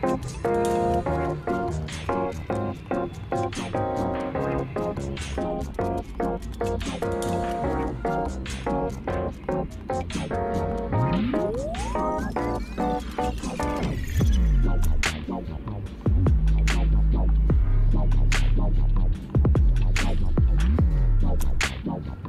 อ๋ อ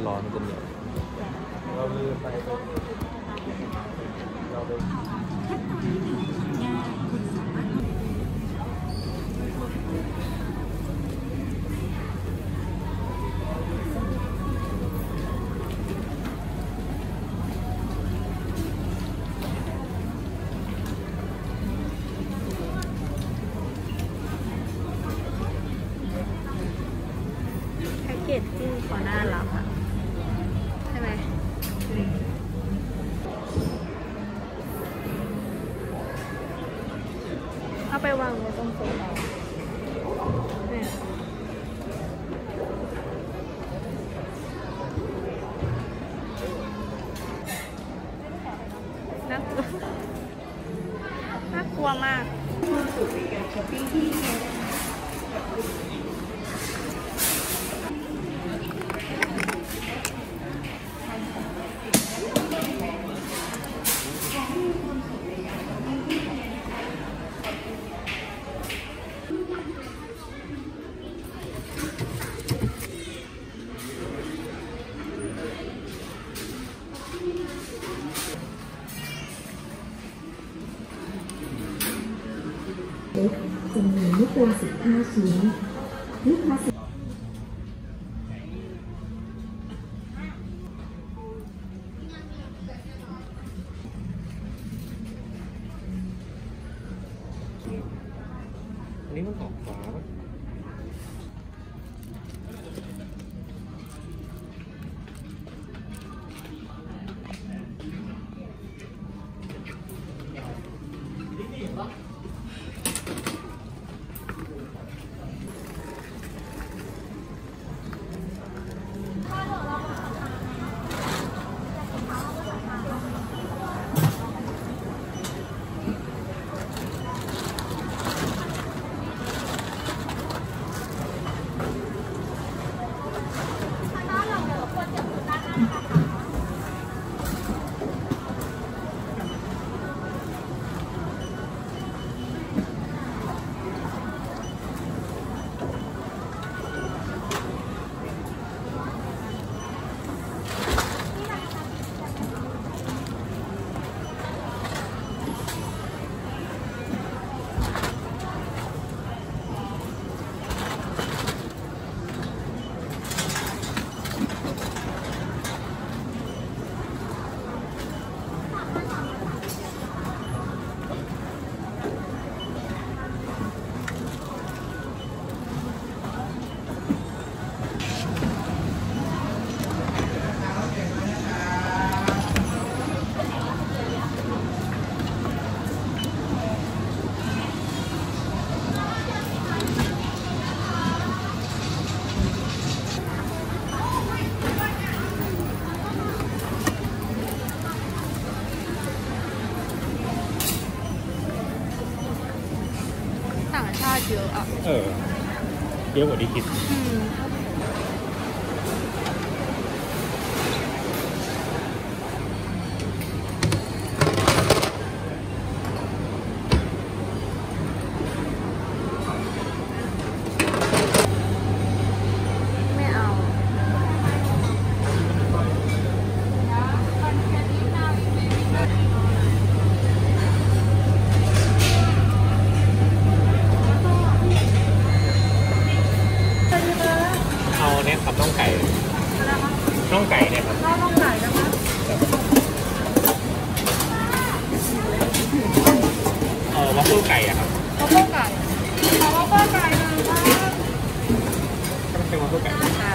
มันร้อนมันจะเหนียวเราลืมไปเราไป วางไว้ตรงโซฟาเนี่ยน่ากลัวน่ากลัวมากเล็ก จำนวนไม่เกิน15 ชิ้น ลูกค้าสอันนี้มันออกฟ้าป่ะ เยอะอะ เออ เยอะกว่าที่คิด อืมไม่เอา เอาเนี่ยครับน่องไก่น่องไก่เนี่ยครับ ข้าวต้มไก่นะคะ เออวาฟเฟิลไก่อะครับ ข้าวต้มไก่ขอข้าวต้มไก่หนึ่งค่ะ ก็เป็นวาฟเฟิลไก่ ใช่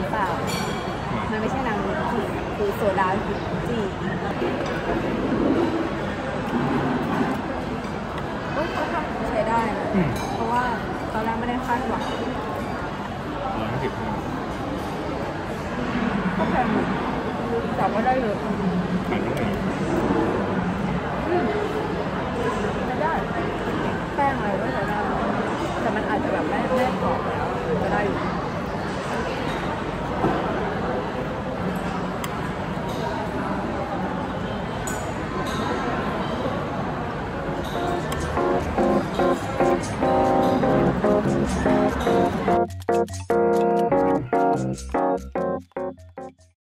กินน้ำเปล่า มันไม่ใช่น้ำลิ้นจี่คือโซดาลิ้นจี่โอ้ยเขาทำใช้ได้นะอืม เพราะว่าตอนแรกไม่ได้คาดหวังร้อยห้าสิบก็แพงอยู่แต่ว่าได้เยอะขายน้องไก่ใช้ได้แป้งอะไรก็ใช้ได้แต่มันอาจจะแบบไม่ไม่กรอบแล้วจะได้อยู่